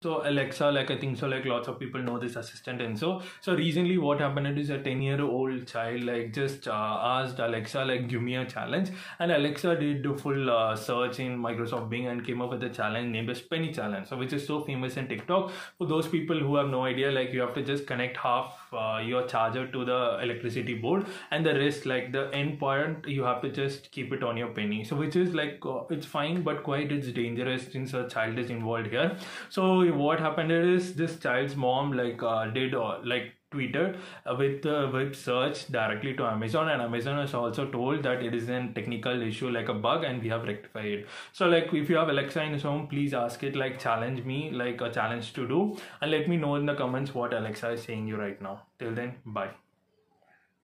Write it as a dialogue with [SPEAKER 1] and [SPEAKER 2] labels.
[SPEAKER 1] So Alexa, like I think so, like lots of people know this assistant, and so so recently what happened is a ten year old child like just uh, asked Alexa like give me a challenge, and Alexa did a full uh, search in Microsoft Bing and came up with a challenge named as Penny Challenge, so which is so famous in TikTok. For those people who have no idea, like you have to just connect half uh, your charger to the electricity board, and the rest like the end point you have to just keep it on your penny. So which is like uh, it's fine, but quite it's dangerous since a child is involved here. So what happened is this child's mom like uh, did uh, like tweeted uh, with uh, search directly to amazon. And amazon has also told that it is a technical issue like a bug and we have rectified it. So like if you have alexa in home please ask it like challenge me like a challenge to do. And let me know in the comments what alexa is saying you right now. Till then bye